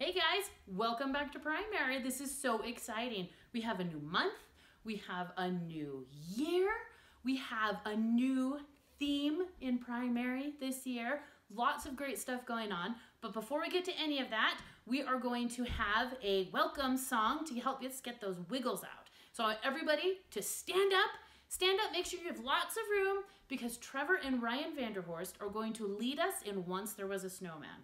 Hey guys, welcome back to primary. This is so exciting. We have a new month, we have a new year, we have a new theme in primary this year. Lots of great stuff going on. But before we get to any of that, we are going to have a welcome song to help us get those wiggles out. So everybody to stand up. Stand up, make sure you have lots of room because Trevor and Ryan Vanderhorst are going to lead us in Once There Was a Snowman.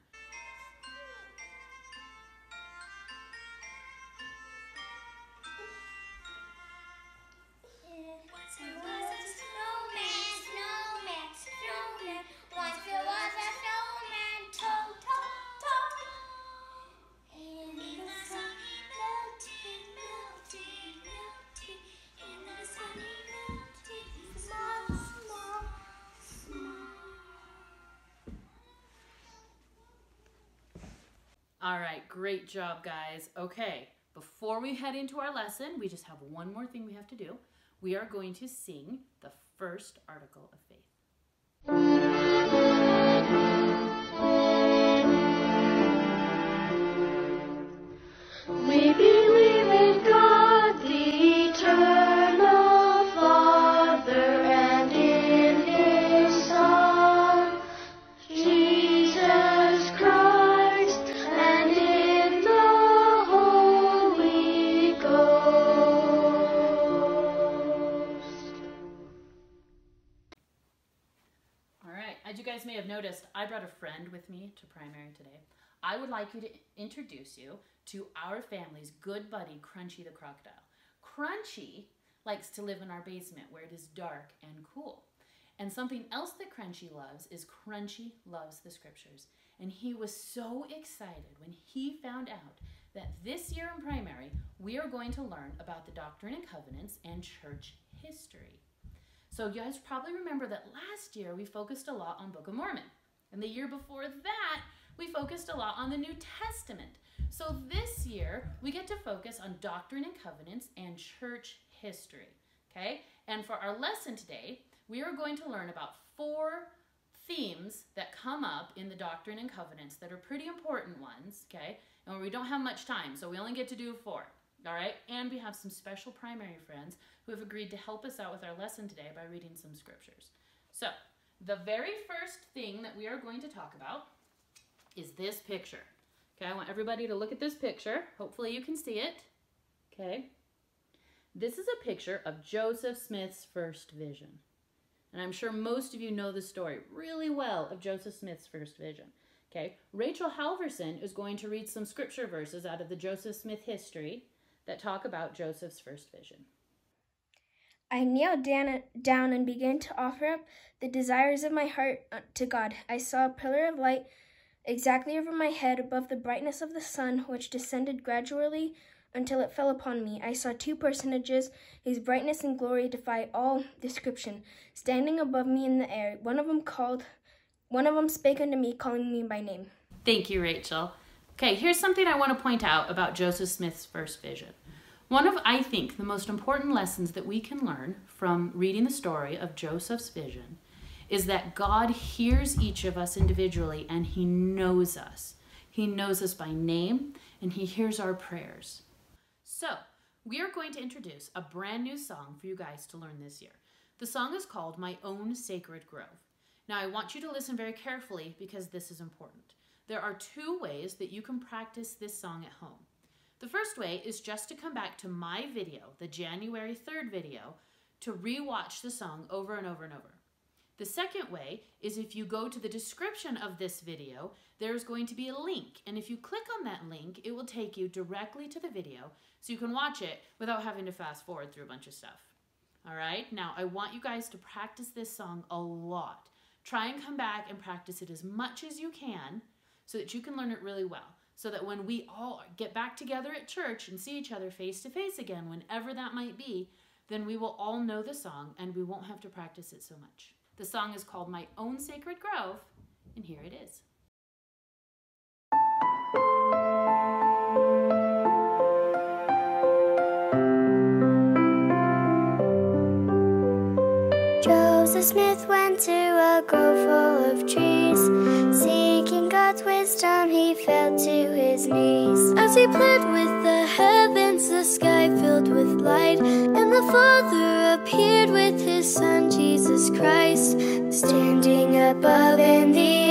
All right, great job, guys. Okay, before we head into our lesson, we just have one more thing we have to do. We are going to sing the first article of faith. Have noticed, I brought a friend with me to primary today. I would like you to introduce you to our family's good buddy, Crunchy the crocodile. Crunchy likes to live in our basement where it is dark and cool. And something else that Crunchy loves is Crunchy loves the scriptures. And he was so excited when he found out that this year in primary, we are going to learn about the Doctrine and Covenants and church history. So you guys probably remember that last year we focused a lot on Book of Mormon. And the year before that, we focused a lot on the New Testament. So this year, we get to focus on Doctrine and Covenants and church history. Okay? And for our lesson today, we are going to learn about four themes that come up in the Doctrine and Covenants that are pretty important ones. Okay? And we don't have much time, so we only get to do four. All right? And we have some special primary friends who have agreed to help us out with our lesson today by reading some scriptures. So, the very first thing that we are going to talk about is this picture. Okay, I want everybody to look at this picture. Hopefully you can see it. Okay. This is a picture of Joseph Smith's first vision. And I'm sure most of you know the story really well of Joseph Smith's first vision. Okay, Rachel Halverson is going to read some scripture verses out of the Joseph Smith history that talk about Joseph's first vision. I knelt down, down and began to offer up the desires of my heart to God. I saw a pillar of light exactly over my head above the brightness of the sun, which descended gradually until it fell upon me. I saw two personages whose brightness and glory defy all description, standing above me in the air. One of them called, one of them spake unto me, calling me by name. Thank you, Rachel. Okay, here's something I want to point out about Joseph Smith's first vision. One of, I think, the most important lessons that we can learn from reading the story of Joseph's vision is that God hears each of us individually and He knows us. He knows us by name and He hears our prayers. So, we are going to introduce a brand new song for you guys to learn this year. The song is called My Own Sacred Grove. Now, I want you to listen very carefully because this is important. There are two ways that you can practice this song at home. The first way is just to come back to my video, the January 3rd video, to rewatch the song over and over and over. The second way is if you go to the description of this video, there's going to be a link. And if you click on that link, it will take you directly to the video so you can watch it without having to fast forward through a bunch of stuff. All right, now I want you guys to practice this song a lot. Try and come back and practice it as much as you can so that you can learn it really well. So that when we all get back together at church and see each other face to face again, whenever that might be, then we will all know the song and we won't have to practice it so much. The song is called My Own Sacred Grove, and here it is. Joseph Smith went to a grove full of trees, God God's wisdom, he fell to his knees. As he pled with the heavens, the sky filled with light, and the Father appeared with his Son, Jesus Christ, standing above in the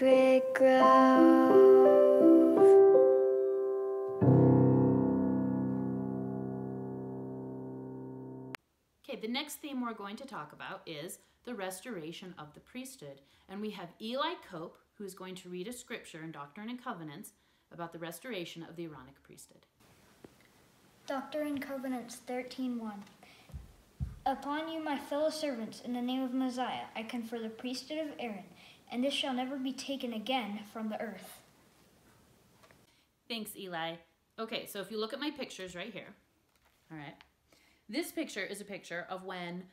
sacred grove. Okay, the next theme we're going to talk about is the restoration of the priesthood. And we have Eli Cope, who is going to read a scripture in Doctrine and Covenants about the restoration of the Aaronic priesthood. Doctrine and Covenants 13.1 Upon you, my fellow servants, in the name of Messiah, I confer the priesthood of Aaron, and this shall never be taken again from the earth. Thanks, Eli. Okay, so if you look at my pictures right here, all right, this picture is a picture of when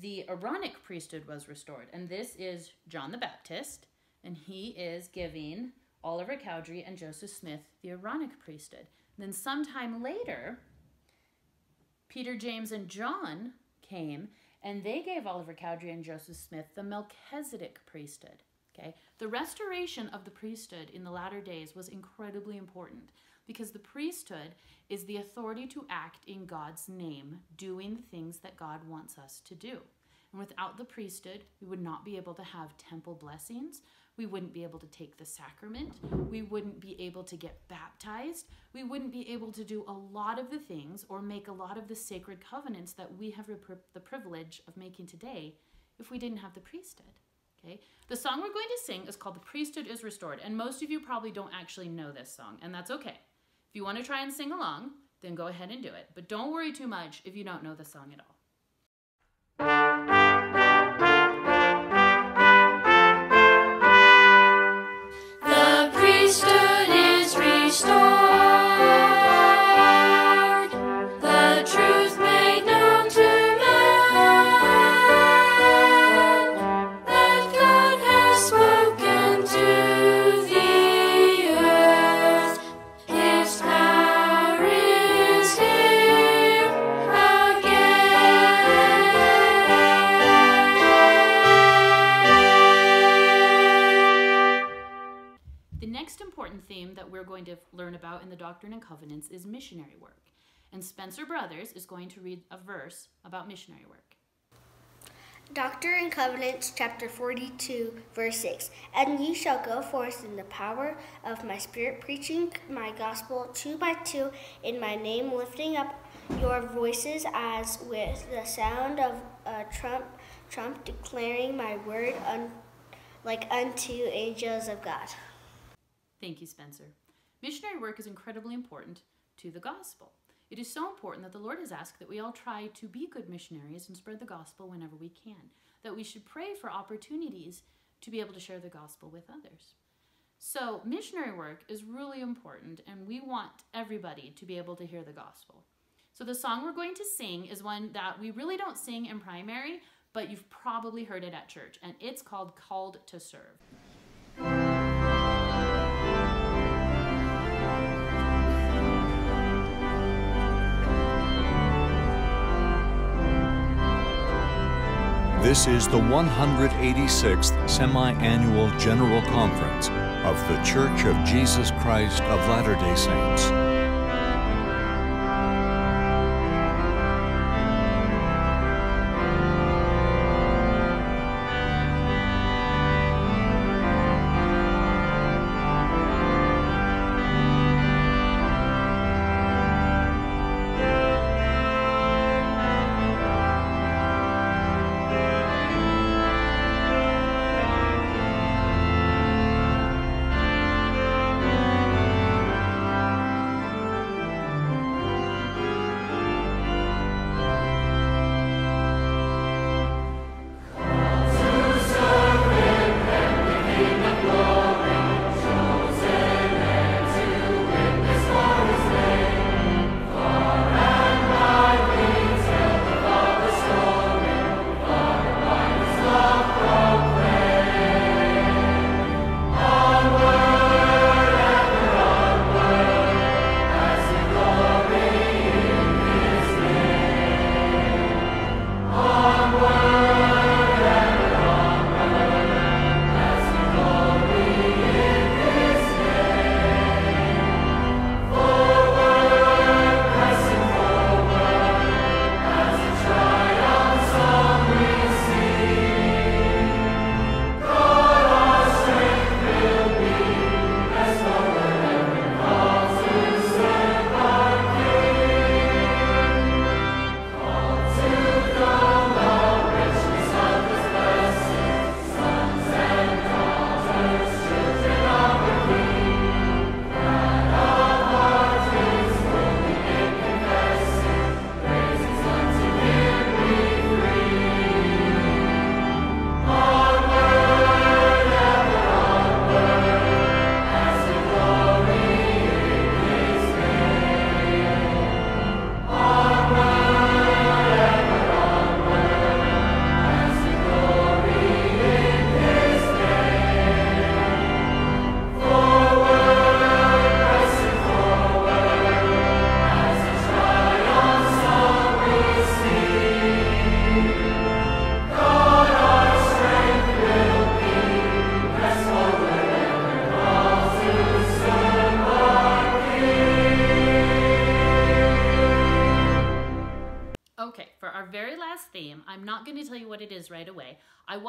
the Aaronic priesthood was restored. And this is John the Baptist, and he is giving Oliver Cowdery and Joseph Smith the Aaronic priesthood. Then, sometime later, Peter, James, and John came and they gave Oliver Cowdery and Joseph Smith the Melchizedek priesthood. Okay, the restoration of the priesthood in the latter days was incredibly important because the priesthood is the authority to act in God's name, doing things that God wants us to do. And without the priesthood, we would not be able to have temple blessings. We wouldn't be able to take the sacrament. We wouldn't be able to get baptized. We wouldn't be able to do a lot of the things or make a lot of the sacred covenants that we have the privilege of making today if we didn't have the priesthood. Okay? The song we're going to sing is called The Priesthood is Restored, and most of you probably don't actually know this song, and that's okay. If you want to try and sing along, then go ahead and do it. But don't worry too much if you don't know the song at all. Next important theme that we're going to learn about in the Doctrine and Covenants is missionary work. And Spencer Brothers is going to read a verse about missionary work. Doctrine and Covenants, chapter 42, verse 6. And ye shall go forth in the power of my Spirit, preaching my gospel two by two in my name, lifting up your voices as with the sound of a trump, trump declaring my word un, like unto angels of God. Thank you, Spencer. Missionary work is incredibly important to the gospel. It is so important that the Lord has asked that we all try to be good missionaries and spread the gospel whenever we can, that we should pray for opportunities to be able to share the gospel with others. So, missionary work is really important, and we want everybody to be able to hear the gospel. So, the song we're going to sing is one that we really don't sing in primary, but you've probably heard it at church, and it's called Called to Serve. This is the 186th Semi Annual General Conference of The Church of Jesus Christ of Latter day Saints.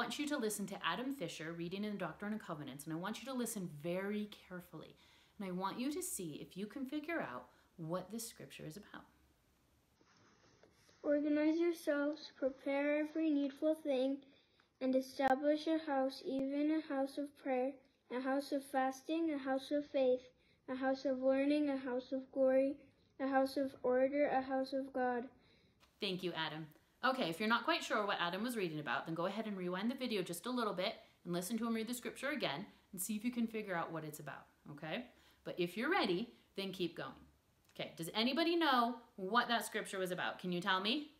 Want you to listen to Adam Fisher reading in the Doctrine and Covenants, and I want you to listen very carefully. And I want you to see if you can figure out what this scripture is about. Organize yourselves, prepare every needful thing, and establish a house, even a house of prayer, a house of fasting, a house of faith, a house of learning, a house of glory, a house of order, a house of God. Thank you, Adam. Okay, if you're not quite sure what Adam was reading about, then go ahead and rewind the video just a little bit and listen to him read the scripture again and see if you can figure out what it's about, okay? But if you're ready, then keep going. Okay, does anybody know what that scripture was about? Can you tell me?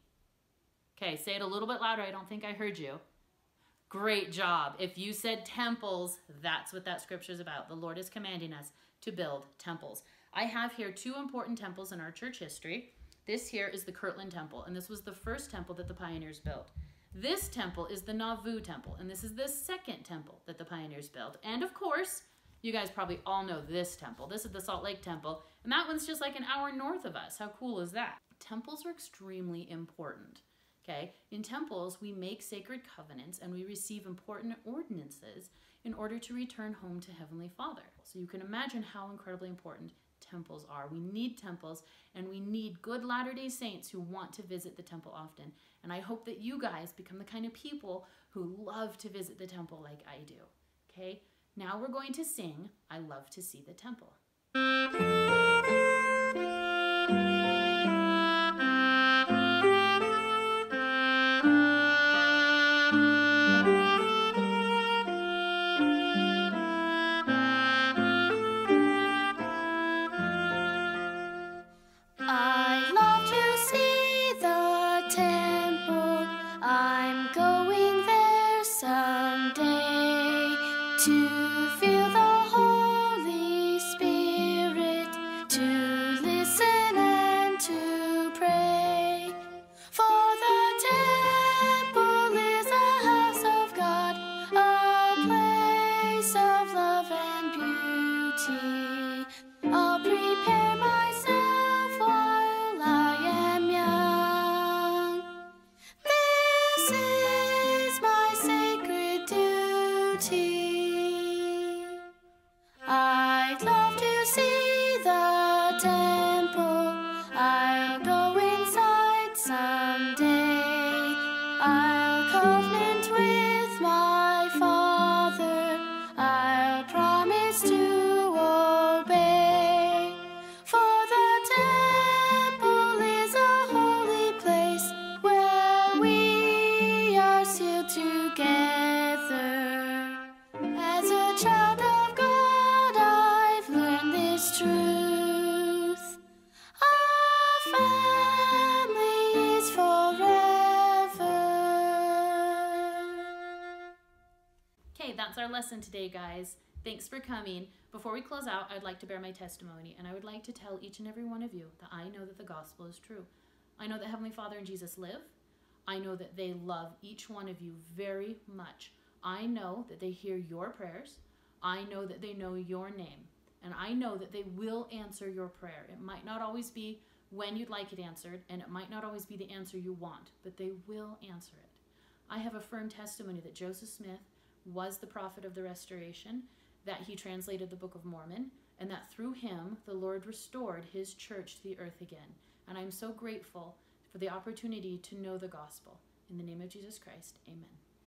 Okay, say it a little bit louder. I don't think I heard you. Great job. If you said temples, that's what that scripture is about. The Lord is commanding us to build temples. I have here two important temples in our church history. This here is the Kirtland Temple, and this was the first temple that the pioneers built. This temple is the Nauvoo Temple, and this is the second temple that the pioneers built. And of course, You guys probably all know this temple. This is the Salt Lake Temple, and that one's just like an hour north of us. How cool is that? Temples are extremely important. Okay? In temples, we make sacred covenants and we receive important ordinances in order to return home to Heavenly Father. So you can imagine how incredibly important temples are. We need temples and we need good Latter day Saints who want to visit the temple often. And I hope that you guys become the kind of people who love to visit the temple like I do. Okay? Now we're going to sing I Love to See the Temple. Beauty. Guys. Thanks for coming. Before we close out, I'd like to bear my testimony, and I would like to tell each and every one of you that I know that the gospel is true. I know that Heavenly Father and Jesus live. I know that they love each one of you very much. I know that they hear your prayers. I know that they know your name. And I know that they will answer your prayer. It might not always be when you'd like it answered, and it might not always be the answer you want, but they will answer it. I have a firm testimony that Joseph Smith was the prophet of the restoration, that he translated the Book of Mormon, and that through him the Lord restored his church to the earth again. And I'm so grateful for the opportunity to know the gospel. In the name of Jesus Christ, amen.